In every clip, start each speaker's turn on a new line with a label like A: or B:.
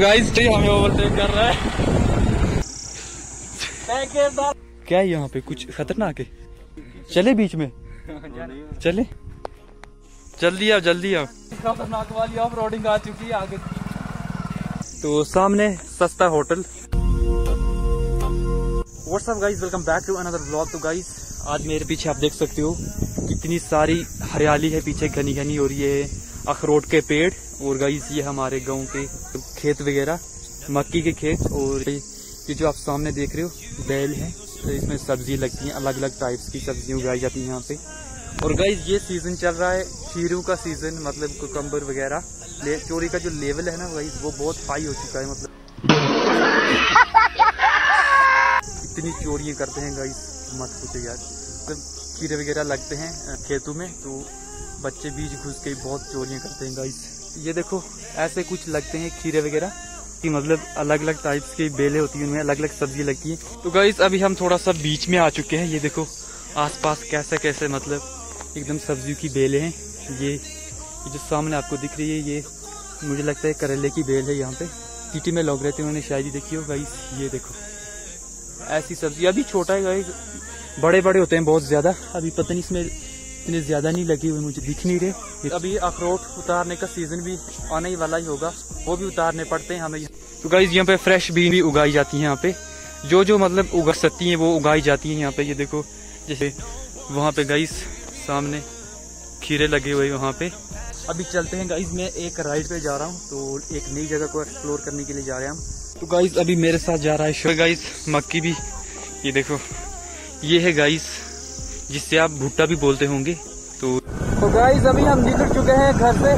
A: Guys हमें overtake कर रहा है। क्या है यहाँ पे? कुछ खतरनाक है? चले बीच में। चले। जल्दी आओ जल्दी आओ। खतरनाक वाली ऑफ़ रोडिंग आ चुकी है आगे। तो सामने सस्ता hotel. What's up guys welcome back to another blog तो गाइस आज मेरे पीछे आप देख सकते हो कितनी सारी हरियाली है पीछे घनी घनी हो रही ये अखरोट के पेड़ और गाइस ये हमारे गाँव के खेत वगैरह, मक्की के खेत और ये जो आप सामने देख रहे हो, बैल है। तो इसमें सब्ज़ी लगती है अलग अलग टाइप्स की सब्ज़ी उगाई जाती है यहाँ पे। और गाइज़ ये सीज़न चल रहा है, खीरू का सीज़न मतलब कुकम्बर वगैरह। चोरी का जो लेवल है ना गाइज़ वो बहुत हाई हो चुका है मतलब। इतनी चोरियाँ करते हैं गाइज़ मत पूछे यार। मतलब वगैरह लगते हैं खेतों में तो बच्चे बीज घुस के बहुत चोरियाँ करते हैं गाइज़ ये देखो, ऐसे कुछ लगते हैं खीरे वगैरह, की मतलब अलग अलग टाइप्स की बेलें होती हैं उनमें अलग अलग सब्ज़ी लगती है। तो गाइस अभी हम थोड़ा सा बीच में आ चुके हैं, ये देखो, आसपास कैसे कैसे मतलब एकदम सब्जियों की बेलें हैं। ये जो सामने आपको दिख रही है, ये मुझे लगता है करेले की बेल है यहाँ पे। सिटी में लोग रहते हैं उन्होंने शायद ही देखी हो गाइस ये देखो। ऐसी सब्ज़ी, अभी छोटा है गाइस बड़े बड़े होते हैं बहुत ज़्यादा, अभी पता नहीं इसमें इतने ज़्यादा नहीं लगे हुए मुझे दिख नहीं रहे। अभी अखरोट उतारने का सीज़न भी आने ही वाला ही होगा वो भी उतारने पड़ते हैं हमें। तो गाइज़ यहाँ पे फ्रेश बीन भी उगाई जाती है यहाँ पे। जो जो मतलब उगा सकती हैं वो उगाई जाती हैं यहाँ पे। ये देखो जैसे वहाँ पे गाइस सामने खीरे लगे हुए वहाँ पे। अभी चलते हैं गाइज़ मैं एक राइड पे जा रहा हूँ तो एक नई जगह को एक्सप्लोर करने के लिए जा रहे हैं हम। तो गाइज़ अभी मेरे साथ जा रहा है शो गाइज़ मक्की भी। ये देखो ये है गाइज़ जिससे आप भुट्टा भी बोलते होंगे तो तो गाइज़ अभी हम निकल चुके हैं घर से।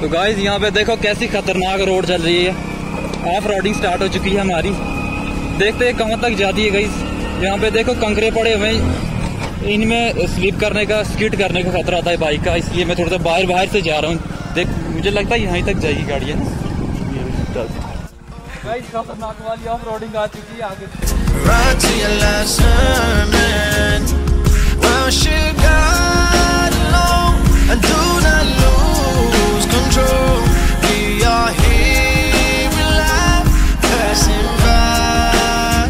A: तो गाइज़ यहाँ पे देखो कैसी खतरनाक रोड चल रही है। ऑफ़ रोडिंग स्टार्ट हो चुकी है हमारी। देखते हैं कहाँ तक जाती है गाइज़ यहाँ पे देखो कंकरे पड़े हुए इनमें स्लिप करने का स्किट करने का खतरा आता है बाइक का इसलिए मैं थोड़ा सा बाहर बाहर से जा रहा हूँ। देख मुझे लगता है यहीं तक जाएगी गाड़ी है खतरनाक वाली ऑफ़ रोडिंग आ चुकी है आगे। and do not lose control. We are here in life, passing by.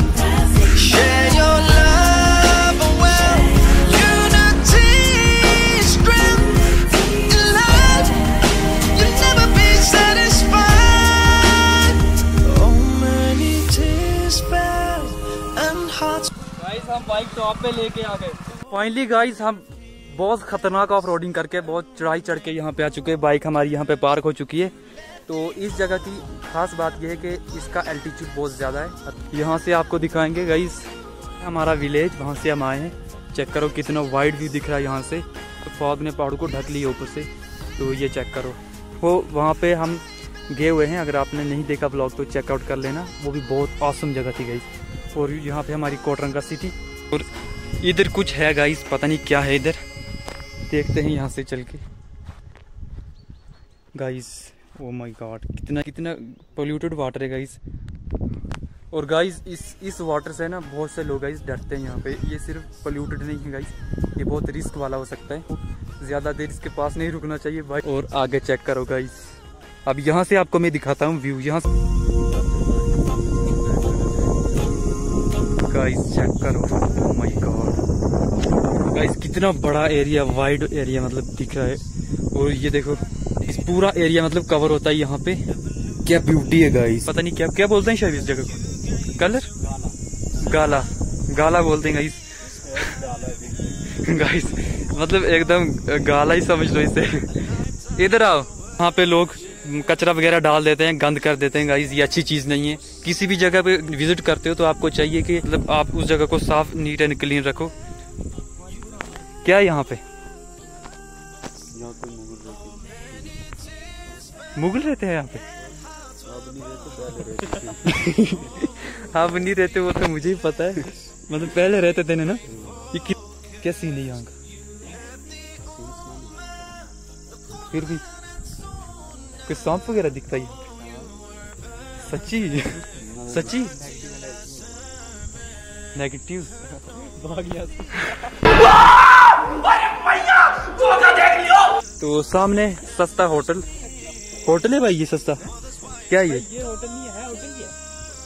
A: Share your love well, unity, strength in life. You'll never be satisfied. Oh, many tears fell and hearts. Guys, हम bike top पे लेके आ गए finally guys हम बहुत खतरनाक of roading करके, बहुत चढ़ाई चढ़ के यहाँ पे आ चुके हैं। बाइक हमारी यहाँ पे पार्क हो चुकी है। तो इस जगह की खास बात यह है कि इसका एल्टीट्यूड बहुत ज़्यादा है। यहाँ से आपको दिखाएँगे गाइस हमारा विलेज वहाँ से हम आए हैं। चेक करो कितना वाइड व्यू दिख रहा है यहाँ से। तो फॉग ने पहाड़ों को ढक लिया ऊपर से। तो ये चेक करो। वो वहाँ पे हम गए हुए हैं। अगर आपने नहीं देखा ब्लॉग तो चेकआउट कर लेना। वो भी बहुत औसम जगह थी गई और यहाँ पे हमारी कोटरंगा सिटी और इधर कुछ है गाइस, पता नहीं क्या है इधर। देखते हैं यहाँ से चल के। गाइस ओ माय गॉड कितना कितना पोल्यूटेड वाटर है गाइस। और गाइस, इस इस वाटर से ना बहुत से लोग गाइस डरते हैं यहाँ पे। ये सिर्फ़ पोल्यूटेड नहीं है गाइस। ये बहुत रिस्क वाला हो सकता है। ज़्यादा देर इसके पास नहीं रुकना चाहिए। भाई, और आगे चेक करो गाइस। अब यहाँ से आपको मैं दिखाता हूँ व्यू यहाँ से। गाइस चेक करो। माय गॉड गाइस कितना बड़ा एरिया वाइड एरिया मतलब दिख रहा है। और ये देखो, इस पूरा एरिया मतलब कवर होता है यहाँ पे। क्या ब्यूटी है गाइस पता नहीं क्या क्या बोलते हैं शायद इस जगह को? कलर गाला। गाला बोलते हैं गाइस गाइस मतलब एकदम गाला ही समझ लो इसे। इधर आओ। वहाँ पे लोग कचरा वगैरह डाल देते हैं, गंद कर देते हैं गाइस ये अच्छी चीज़ नहीं है। किसी भी जगह पे विज़िट करते हो तो आपको चाहिए कि मतलब आप उस जगह को साफ़ नीट एंड क्लीन रखो। क्या यहाँ पे? मुगल रहते हैं यहाँ पे? अब नहीं रहते, वो तो मुझे ही पता है। मतलब पहले रहते थे ना ये क्या सीन है यहाँ का? फिर भी कोई सांप वगैरह दिखता ही। सच्ची? सच्ची? नेगेटिव भाग गया तो सामने सस्ता होटल। होटल है भाई ये सस्ता। क्या ये?
B: ये होटल नहीं है होटल ही है।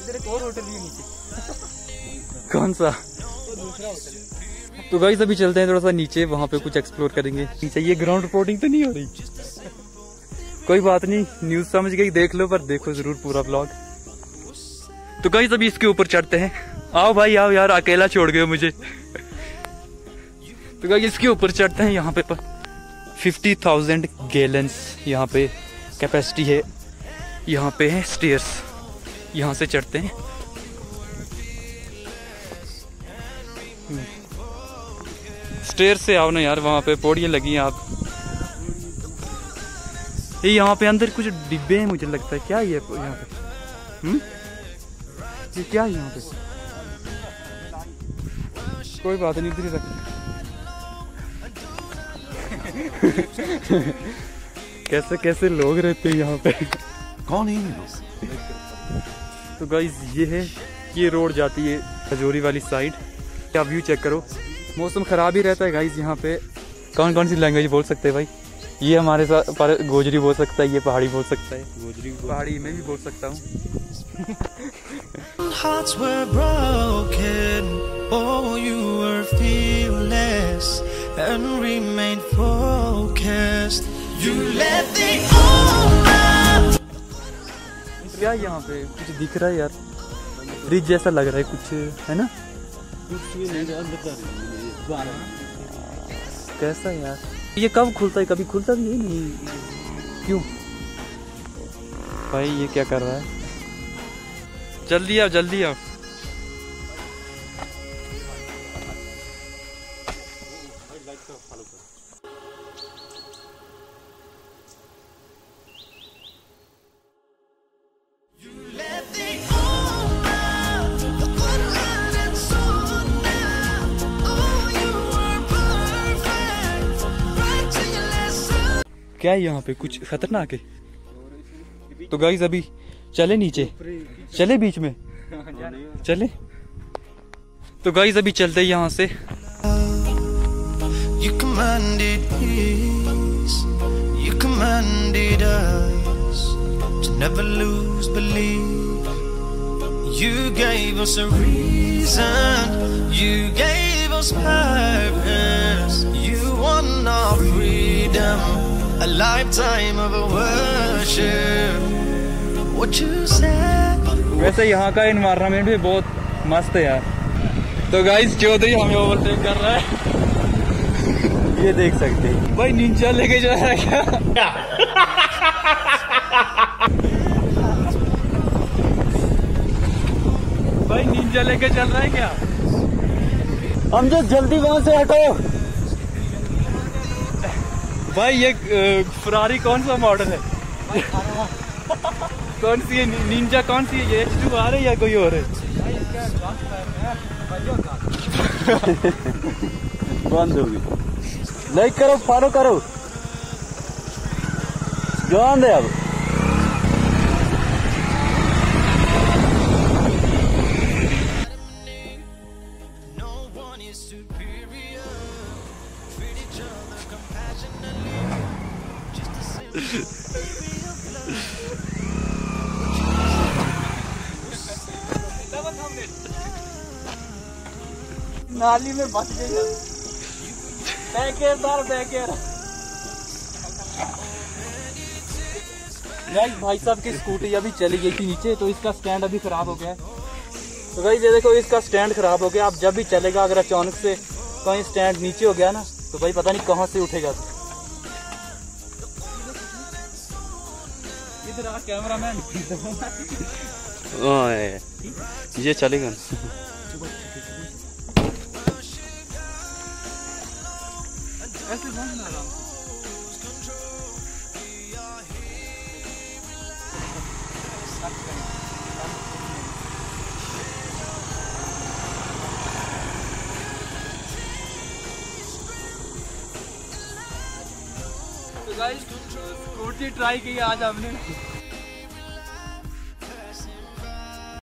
B: इधर एक और होटल भी है नीचे।
A: कौन सा?
B: तो दूसरा होटल।
A: तो गाइस अभी चलते हैं थोड़ा सा नीचे वहाँ पे कुछ एक्सप्लोर करेंगे। नीचे ये ग्राउंड रिपोर्टिंग तो नहीं हो रही? कोई बात नहीं न्यूज़ समझ गई, देख लो, पर देखो ज़रूर पूरा ब्लॉग तो गाइस अभी इसके ऊपर चढ़ते हैं। आओ भाई, आओ यार, अकेला छोड़ गए मुझे। तो गाइस इसके ऊपर चढ़ते हैं, यहाँ पे पर फिफ्टी थाउज़ेंड गैलन्स यहाँ पे कैपेसिटी है। यहाँ पे है स्टेयर्स यहाँ से चढ़ते हैं। स्टेयर से आओ ना यार, वहाँ पे पौड़ियाँ लगी हैं आप। ये यहाँ पे अंदर कुछ डिब्बे हैं मुझे लगता है। क्या ये यहाँ पे? हम्म? ये क्या है यहाँ पे? कोई बात नहीं इधर ही रख। कैसे कैसे लोग रहते हैं यहाँ पे?
C: कौन है ये लोग?
A: तो गाइज़ ये है ये रोड जाती है खजोरी वाली साइड क्या व्यू चेक करो? मौसम खराब ही रहता है गाइज़ यहाँ पे। कौन कौन सी लैंग्वेज बोल सकते हैं भाई? ये हमारे साथ पर गोजरी बोल सकता है ये पहाड़ी बोल सकता है।
B: गोजरी
A: पहाड़ी में भी बोल सकता हूँ।
D: Hearts were broken, oh, you were fearless and remained focused. You let the old
A: क्या यहाँ पे? कुछ दिख रहा है यार। ब्रिज जैसा लग रहा है कुछ है ना? कैसा यार? ये कब खुलता है? कभी खुलता भी है नहीं? क्यों? भाई ये क्या कर रहा है? जल्दी आओ जल्दी आओ। क्या है यहाँ पे कुछ खतरनाक है तो गाइज़ अभी चले नीचे चले बीच में चले तो गाइज़ अभी चलते यहाँ से
D: You commanded peace, you commanded us to never lose belief. You gave us a reason, you gave us purpose. You won our freedom, a lifetime of worship. What you said.
A: वैसे यहाँ का environment भी बहुत मस्त है यार। तो guys Chaudhary हमें ओवरटेक कर रहा है। ये देख सकते हैं। भाई निंजा लेके जा रहा है क्या? भाई निंजा लेके चल रहा है क्या? हम जो जल्दी वहाँ से हटो। भाई ये फरारी कौन सा मॉडल है? कौन सी है निंजा कौन सी है? ये एच टू आ रही है या कोई और है?
C: बंद होगी लाइक करो फॉलो करो। जान दे अब
B: नाली में बच गई बैकेदार बैकेर गाइस भाई साहब की स्कूटी अभी चली गई थी नीचे तो इसका स्टैंड अभी खराब हो गया है। तो भाई ये देखो, इसका स्टैंड खराब हो गया। अब जब भी चलेगा, अगर अचानक से कहीं स्टैंड नीचे हो गया ना तो भाई पता नहीं कहाँ से उठेगा तो। आ कैमरामैन।
C: ये चलेगा
B: ऐसे गाइस रोटी ट्राई की आज हमने।